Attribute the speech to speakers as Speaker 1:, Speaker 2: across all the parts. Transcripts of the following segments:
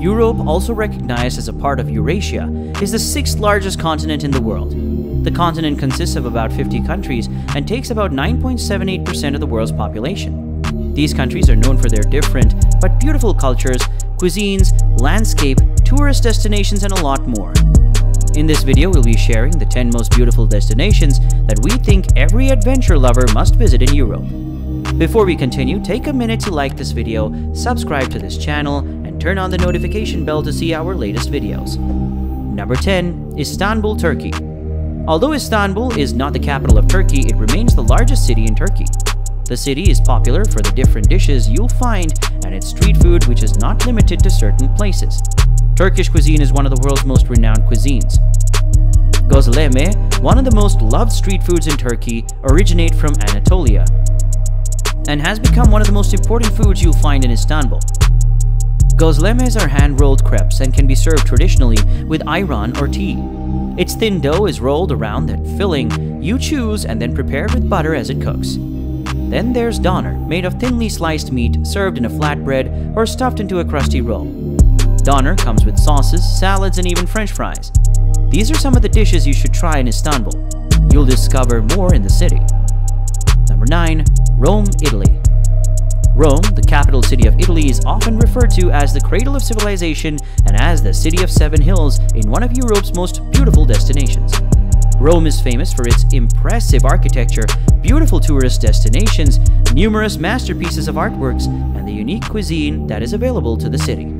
Speaker 1: Europe, also recognized as a part of Eurasia, is the sixth largest continent in the world. The continent consists of about 50 countries and takes about 9.78% of the world's population. These countries are known for their different but beautiful cultures, cuisines, landscape, tourist destinations, and a lot more. In this video, we'll be sharing the 10 most beautiful destinations that we think every adventure lover must visit in Europe. Before we continue, take a minute to like this video, subscribe to this channel, turn on the notification bell to see our latest videos. Number 10. Istanbul, Turkey Although Istanbul is not the capital of Turkey, it remains the largest city in Turkey. The city is popular for the different dishes you'll find and its street food which is not limited to certain places. Turkish cuisine is one of the world's most renowned cuisines. Gözleme, one of the most loved street foods in Turkey, originate from Anatolia and has become one of the most important foods you'll find in Istanbul. Gözlemes are hand-rolled crepes and can be served traditionally with ayran or tea. Its thin dough is rolled around that filling you choose and then prepared with butter as it cooks. Then there's doner, made of thinly sliced meat served in a flatbread or stuffed into a crusty roll. Doner comes with sauces, salads, and even french fries. These are some of the dishes you should try in Istanbul. You'll discover more in the city. Number 9. Rome, Italy Rome, the capital city of Italy, is often referred to as the cradle of civilization and as the City of Seven Hills in one of Europe's most beautiful destinations. Rome is famous for its impressive architecture, beautiful tourist destinations, numerous masterpieces of artworks, and the unique cuisine that is available to the city.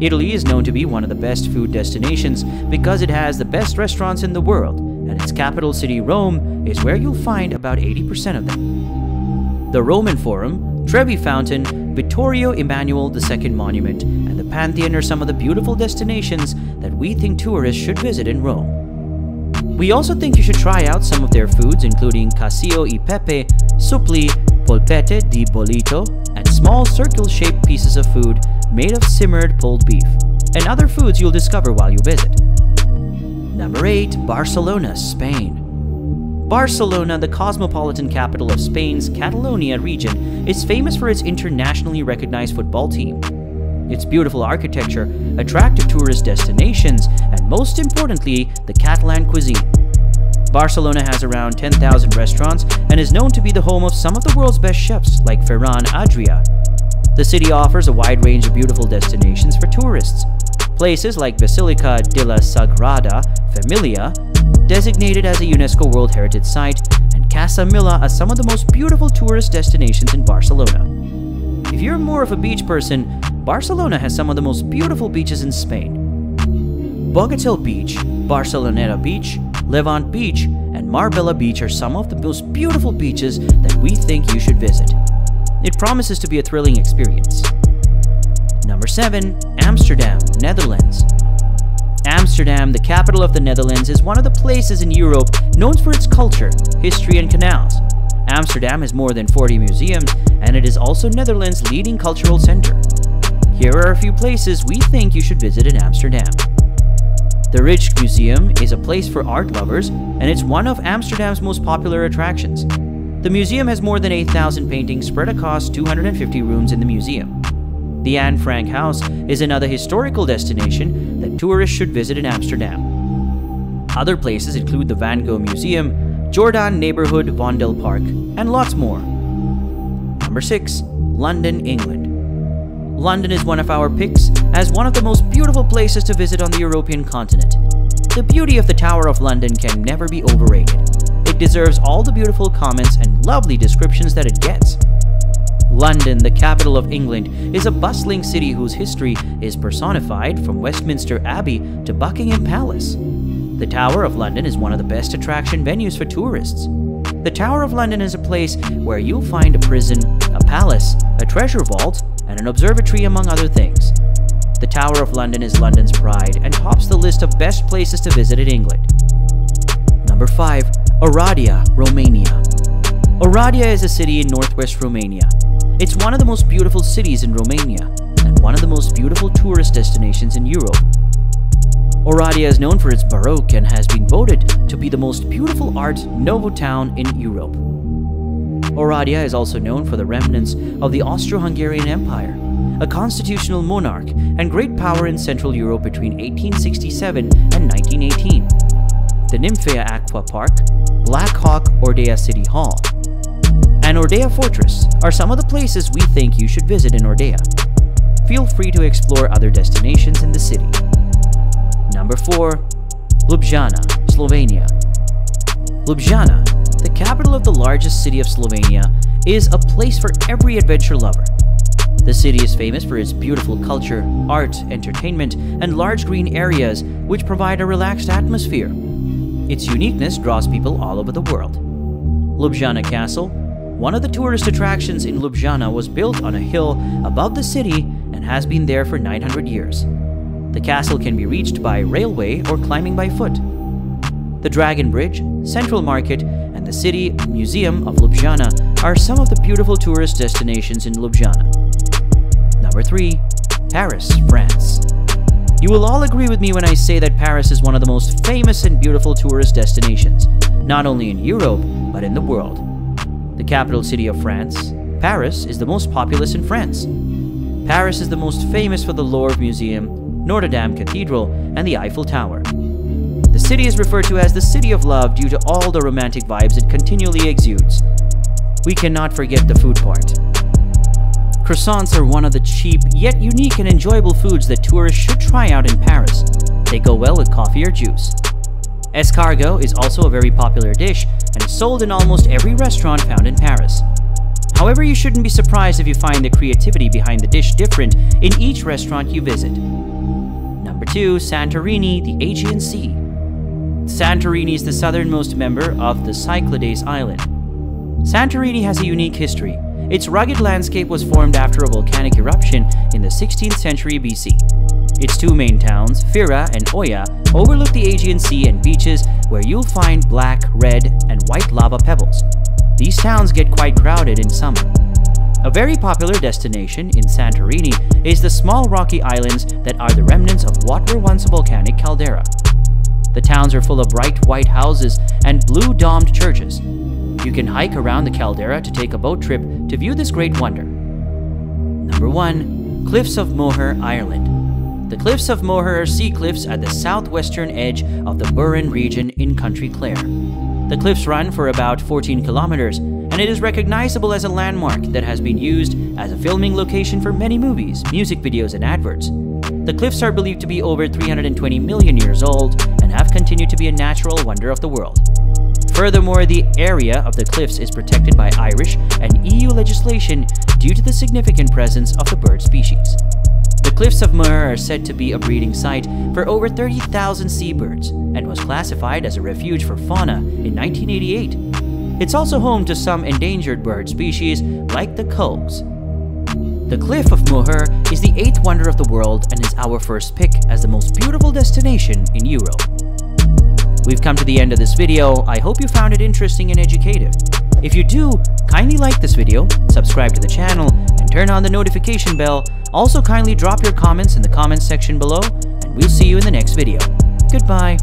Speaker 1: Italy is known to be one of the best food destinations because it has the best restaurants in the world, and its capital city, Rome, is where you'll find about 80% of them. The Roman Forum, Trevi Fountain, Vittorio Emanuele II Monument, and the Pantheon are some of the beautiful destinations that we think tourists should visit in Rome. We also think you should try out some of their foods including cacio e pepe, supli, polpette di bollito, and small circle-shaped pieces of food made of simmered pulled beef, and other foods you'll discover while you visit. Number 8. Barcelona, Spain Barcelona, the cosmopolitan capital of Spain's Catalonia region, is famous for its internationally recognized football team. Its beautiful architecture, attractive tourist destinations, and most importantly, the Catalan cuisine. Barcelona has around 10,000 restaurants and is known to be the home of some of the world's best chefs like Ferran Adrià. The city offers a wide range of beautiful destinations for tourists. Places like Basilica de la Sagrada Familia, designated as a UNESCO World Heritage Site, and Casa Milà are some of the most beautiful tourist destinations in Barcelona. If you're more of a beach person, Barcelona has some of the most beautiful beaches in Spain. Bogatel Beach, Barceloneta Beach, Levant Beach, and Marbella Beach are some of the most beautiful beaches that we think you should visit. It promises to be a thrilling experience. Number 7. Amsterdam, Netherlands Amsterdam, the capital of the Netherlands, is one of the places in Europe known for its culture, history, and canals. Amsterdam has more than 40 museums, and it is also Netherlands' leading cultural center. Here are a few places we think you should visit in Amsterdam. The Rijksmuseum is a place for art lovers, and it's one of Amsterdam's most popular attractions. The museum has more than 8,000 paintings spread across 250 rooms in the museum. The Anne Frank House is another historical destination tourists should visit in Amsterdam. Other places include the Van Gogh Museum, Jordaan Neighborhood Vondel Park, and lots more. Number 6. London, England. London is one of our picks as one of the most beautiful places to visit on the European continent. The beauty of the Tower of London can never be overrated. It deserves all the beautiful comments and lovely descriptions that it gets. London, the capital of England, is a bustling city whose history is personified from Westminster Abbey to Buckingham Palace. The Tower of London is one of the best attraction venues for tourists. The Tower of London is a place where you'll find a prison, a palace, a treasure vault, and an observatory among other things. The Tower of London is London's pride and tops the list of best places to visit in England. Number 5. Oradea, Romania. Oradea is a city in northwest Romania. It's one of the most beautiful cities in Romania and one of the most beautiful tourist destinations in Europe. Oradea is known for its Baroque and has been voted to be the most beautiful art Nouveau town in Europe. Oradea is also known for the remnants of the Austro-Hungarian Empire. a constitutional monarch and great power in Central Europe between 1867 and 1918. The Nymphea Aqua Park, Black Hawk Oradea City Hall, and Oradea Fortress are some of the places we think you should visit in Oradea. Feel free to explore other destinations in the city. Number 4. Ljubljana, Slovenia. Ljubljana, the capital of the largest city of Slovenia, is a place for every adventure lover. The city is famous for its beautiful culture, art, entertainment, and large green areas which provide a relaxed atmosphere. Its uniqueness draws people all over the world. Ljubljana Castle, one of the tourist attractions in Ljubljana, was built on a hill above the city and has been there for 900 years. The castle can be reached by railway or climbing by foot. The Dragon Bridge, Central Market, and the City Museum of Ljubljana are some of the beautiful tourist destinations in Ljubljana. Number 3. Paris, France. You will all agree with me when I say that Paris is one of the most famous and beautiful tourist destinations, not only in Europe, but in the world. The capital city of France, Paris is the most populous in France. Paris is the most famous for the Louvre Museum, Notre Dame Cathedral, and the Eiffel Tower. The city is referred to as the City of Love due to all the romantic vibes it continually exudes. We cannot forget the food part. Croissants are one of the cheap, yet unique and enjoyable foods that tourists should try out in Paris. They go well with coffee or juice. Escargot is also a very popular dish and is sold in almost every restaurant found in Paris. However, you shouldn't be surprised if you find the creativity behind the dish different in each restaurant you visit. Number 2. Santorini, the Aegean Sea. Santorini is the southernmost member of the Cyclades island. Santorini has a unique history. Its rugged landscape was formed after a volcanic eruption in the 16th century BC. Its two main towns, Fira and Oia, overlook the Aegean Sea and beaches where you'll find black, red, and white lava pebbles. These towns get quite crowded in summer. A very popular destination in Santorini is the small rocky islands that are the remnants of what were once a volcanic caldera. The towns are full of bright white houses and blue domed churches. You can hike around the caldera to take a boat trip to view this great wonder. Number 1. Cliffs of Moher, Ireland. The Cliffs of Moher are sea cliffs at the southwestern edge of the Burren region in County Clare. The cliffs run for about 14 kilometers and it is recognizable as a landmark that has been used as a filming location for many movies, music videos, and adverts. The cliffs are believed to be over 320 million years old and have continued to be a natural wonder of the world. Furthermore, the area of the cliffs is protected by Irish and EU legislation due to the significant presence of the bird species. Cliffs of Moher are said to be a breeding site for over 30,000 seabirds and was classified as a refuge for fauna in 1988 it's also home to some endangered bird species like the kulks. The Cliff of Moher is the eighth wonder of the world and is our first pick as the most beautiful destination in Europe. We've come to the end of this video. I hope you found it interesting and educative. If you do, kindly like this video, subscribe to the channel, turn on the notification bell. Also kindly drop your comments in the comments section below, and we'll see you in the next video. Goodbye.